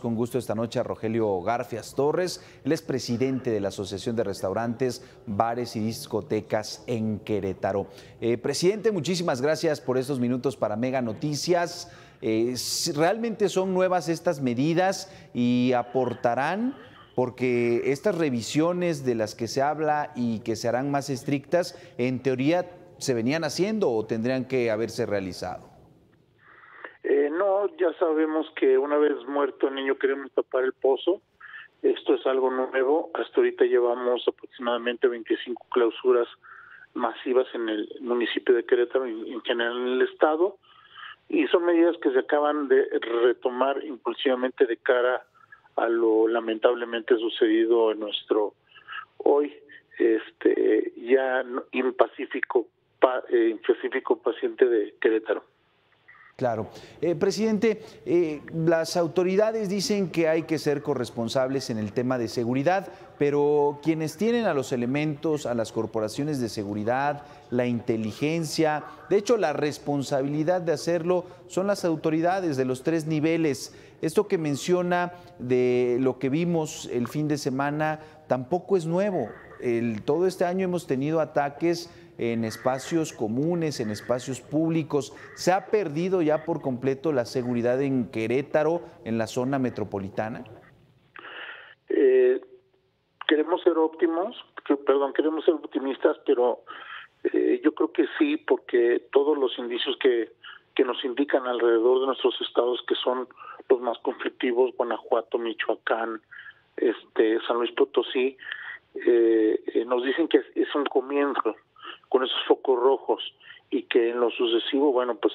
con gusto esta noche a Rogelio Garfias Torres, él es presidente de la Asociación de Restaurantes, Bares y Discotecas en Querétaro. Eh, presidente, muchísimas gracias por estos minutos para Mega Noticias. Eh, ¿Realmente son nuevas estas medidas y aportarán? Porque estas revisiones de las que se habla y que se harán más estrictas, en teoría se venían haciendo o tendrían que haberse realizado. Eh, ya sabemos que una vez muerto el niño queremos tapar el pozo. Esto es algo nuevo. Hasta ahorita llevamos aproximadamente 25 clausuras masivas en el municipio de Querétaro y en general en el estado. Y son medidas que se acaban de retomar impulsivamente de cara a lo lamentablemente sucedido en nuestro hoy este ya impacífico eh, impacífico paciente de Querétaro. Claro. Eh, presidente, eh, las autoridades dicen que hay que ser corresponsables en el tema de seguridad, pero quienes tienen a los elementos, a las corporaciones de seguridad, la inteligencia, de hecho la responsabilidad de hacerlo son las autoridades de los tres niveles. Esto que menciona de lo que vimos el fin de semana tampoco es nuevo. El, todo este año hemos tenido ataques en espacios comunes, en espacios públicos. ¿Se ha perdido ya por completo la seguridad en Querétaro, en la zona metropolitana? Eh, queremos ser óptimos, perdón, queremos ser optimistas, pero eh, yo creo que sí, porque todos los indicios que, que nos indican alrededor de nuestros estados que son los más conflictivos, Guanajuato, Michoacán, este, San Luis Potosí, eh, nos dicen que es un comienzo con esos focos rojos y que en lo sucesivo, bueno, pues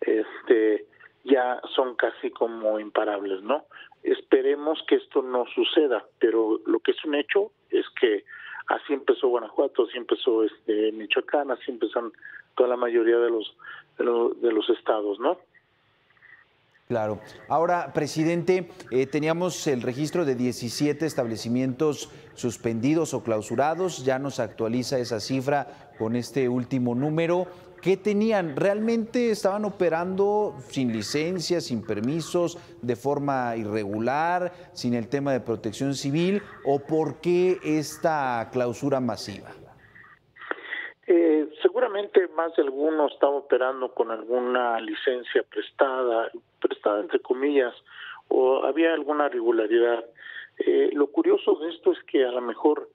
este ya son casi como imparables, ¿no? Esperemos que esto no suceda, pero lo que es un hecho es que así empezó Guanajuato, así empezó este Michoacán, así empezaron toda la mayoría de los de los, de los estados, ¿no? Claro. Ahora, presidente, eh, teníamos el registro de 17 establecimientos suspendidos o clausurados. Ya nos actualiza esa cifra con este último número. ¿Qué tenían? ¿Realmente estaban operando sin licencia, sin permisos, de forma irregular, sin el tema de protección civil? ¿O por qué esta clausura masiva? Más de alguno estaba operando con alguna licencia prestada, prestada entre comillas, o había alguna irregularidad. Eh, lo curioso de esto es que a lo mejor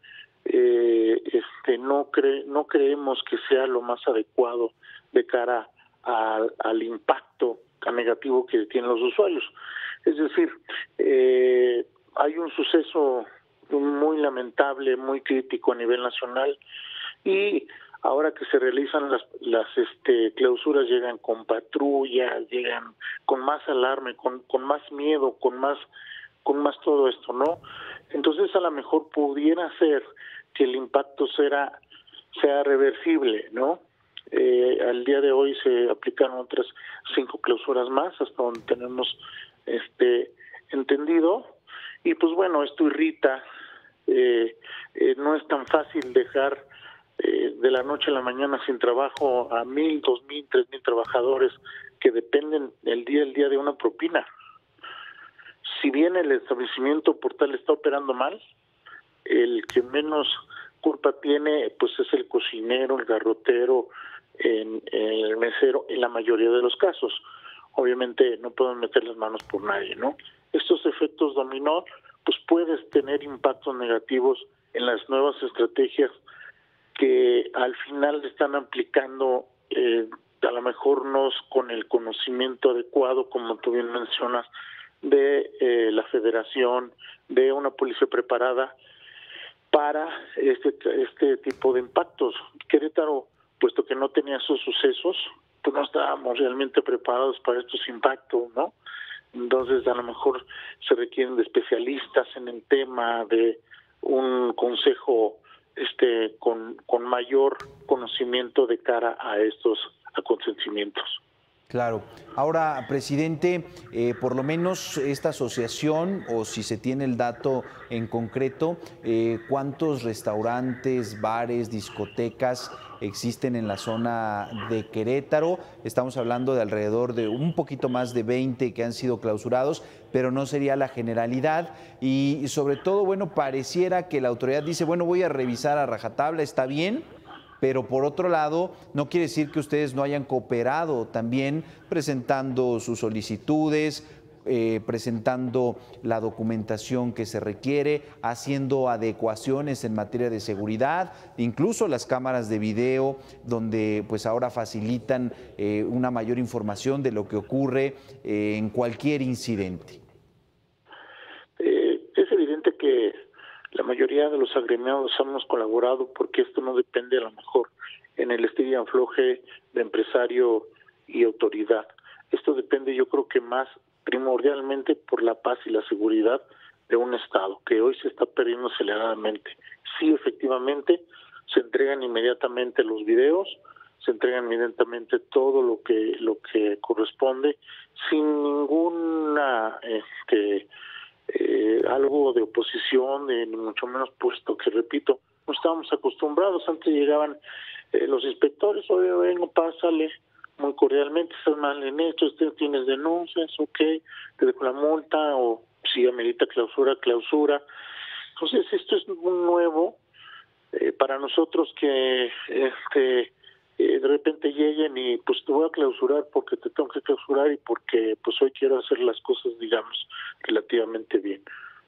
eh, este no cre no creemos que sea lo más adecuado de cara al, al impacto tan negativo que tienen los usuarios. Es decir, eh, hay un suceso muy lamentable, muy crítico a nivel nacional y ahora que se realizan las, las este, clausuras llegan con patrullas, llegan con más alarme, con, con más miedo, con más, con más todo esto, ¿no? Entonces a lo mejor pudiera ser que el impacto será, sea reversible, ¿no? Eh, al día de hoy se aplicaron otras cinco clausuras más, hasta donde tenemos este entendido, y pues bueno, esto irrita, eh, eh, no es tan fácil dejar eh, de la noche a la mañana sin trabajo a mil, dos mil, tres mil trabajadores que dependen el día el día de una propina. Si bien el establecimiento portal está operando mal, el que menos culpa tiene pues es el cocinero, el garrotero, en, el mesero, en la mayoría de los casos. Obviamente no pueden meter las manos por nadie, ¿no? Estos efectos dominó, pues puedes tener impactos negativos en las nuevas estrategias que al final están aplicando eh, a lo mejor no con el conocimiento adecuado, como tú bien mencionas, de eh, la federación, de una policía preparada para este, este tipo de impactos. Querétaro, puesto que no tenía esos sucesos, pues no estábamos realmente preparados para estos impactos, ¿no? Entonces, a lo mejor se requieren de especialistas en el tema, de un consejo este con, mayor conocimiento de cara a estos acontecimientos. Claro. Ahora, presidente, eh, por lo menos esta asociación, o si se tiene el dato en concreto, eh, ¿cuántos restaurantes, bares, discotecas existen en la zona de Querétaro? Estamos hablando de alrededor de un poquito más de 20 que han sido clausurados, pero no sería la generalidad. Y sobre todo, bueno, pareciera que la autoridad dice, bueno, voy a revisar a rajatabla, está bien pero por otro lado, no quiere decir que ustedes no hayan cooperado también presentando sus solicitudes, eh, presentando la documentación que se requiere, haciendo adecuaciones en materia de seguridad, incluso las cámaras de video, donde pues ahora facilitan eh, una mayor información de lo que ocurre eh, en cualquier incidente. es evidente que la mayoría de los agremiados hemos colaborado porque esto no depende a lo mejor en el estilo y afloje de empresario y autoridad. Esto depende yo creo que más primordialmente por la paz y la seguridad de un Estado, que hoy se está perdiendo aceleradamente. Sí, efectivamente, se entregan inmediatamente los videos, se entregan inmediatamente todo lo que lo que corresponde sin ninguna este eh, algo de oposición, ni mucho menos puesto que, repito, no estábamos acostumbrados, antes llegaban eh, los inspectores, oye, vengo, pásale, muy cordialmente, estás mal en esto, usted tienes denuncias, ok, te dejo la multa, o si amerita clausura, clausura. Entonces, esto es un nuevo eh, para nosotros que este eh, de repente lleguen y pues te voy a clausurar porque te tengo que clausurar y porque pues hoy quiero hacer las cosas digamos relativamente bien.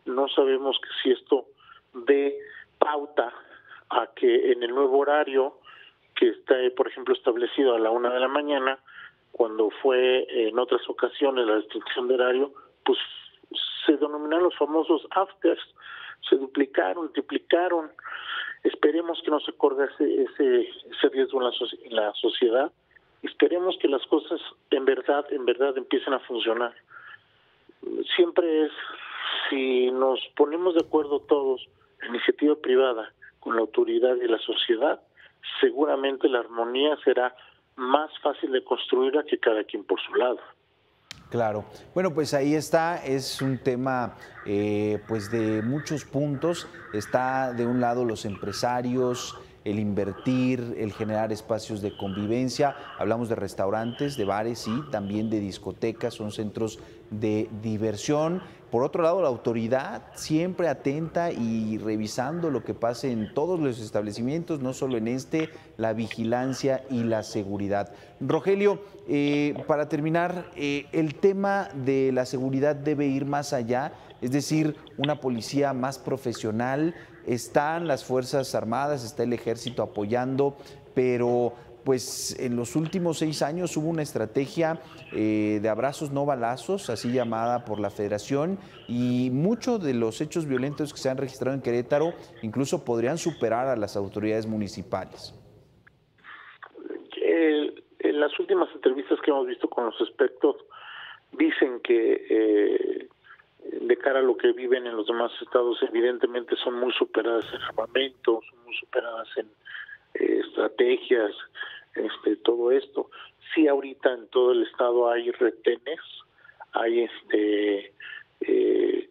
No sabemos que si esto dé pauta a que en el nuevo horario que está por ejemplo establecido a la una de la mañana cuando fue en otras ocasiones la restricción de horario pues se denominaron los famosos afters se duplicaron, triplicaron Esperemos que no se corra ese, ese, riesgo en la, en la sociedad. Esperemos que las cosas en verdad, en verdad empiecen a funcionar. Siempre es, si nos ponemos de acuerdo todos, la iniciativa privada con la autoridad y la sociedad, seguramente la armonía será más fácil de construir a que cada quien por su lado. Claro. Bueno, pues ahí está, es un tema eh, pues de muchos puntos. Está de un lado los empresarios, el invertir, el generar espacios de convivencia. Hablamos de restaurantes, de bares, sí, también de discotecas, son centros de diversión. Por otro lado, la autoridad siempre atenta y revisando lo que pase en todos los establecimientos, no solo en este, la vigilancia y la seguridad. Rogelio, eh, para terminar, eh, el tema de la seguridad debe ir más allá, es decir, una policía más profesional, están las Fuerzas Armadas, está el ejército apoyando, pero pues en los últimos seis años hubo una estrategia eh, de abrazos no balazos, así llamada por la federación, y muchos de los hechos violentos que se han registrado en Querétaro incluso podrían superar a las autoridades municipales. en las últimas entrevistas que hemos visto con los expertos, dicen que eh, de cara a lo que viven en los demás estados, evidentemente son muy superadas en armamento, son muy superadas en eh, estrategias, este, todo esto. Sí, ahorita en todo el estado hay retenes, hay este eh,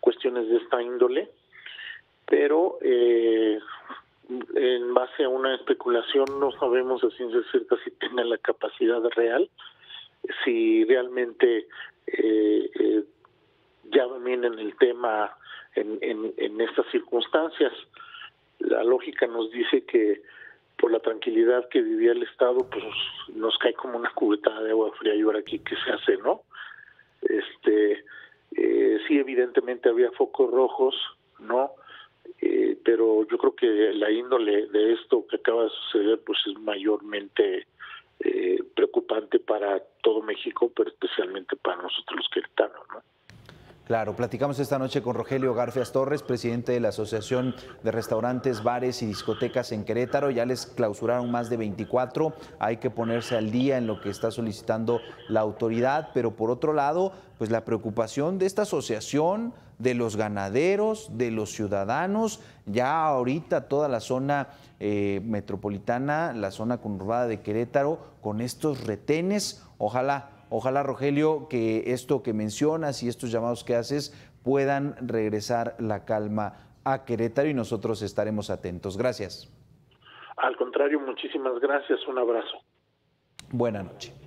cuestiones de esta índole, pero eh, en base a una especulación no sabemos a ciencia cierta si tiene la capacidad real, si realmente ya dominan el tema en, en, en estas circunstancias. La lógica nos dice que por la tranquilidad que vivía el Estado, pues nos cae como una cubeta de agua fría y ahora aquí qué se hace, ¿no? Este, eh, sí, evidentemente había focos rojos, ¿no? Eh, pero yo creo que la índole de esto que acaba de suceder, pues es mayormente eh, preocupante para todo México, pero especialmente para nosotros los queretanos, ¿no? Claro, platicamos esta noche con Rogelio Garfias Torres, presidente de la Asociación de Restaurantes, Bares y Discotecas en Querétaro. Ya les clausuraron más de 24. Hay que ponerse al día en lo que está solicitando la autoridad, pero por otro lado, pues la preocupación de esta asociación, de los ganaderos, de los ciudadanos, ya ahorita toda la zona eh, metropolitana, la zona conurbada de Querétaro, con estos retenes. Ojalá Ojalá, Rogelio, que esto que mencionas y estos llamados que haces puedan regresar la calma a Querétaro y nosotros estaremos atentos. Gracias. Al contrario, muchísimas gracias. Un abrazo. Buenas noches.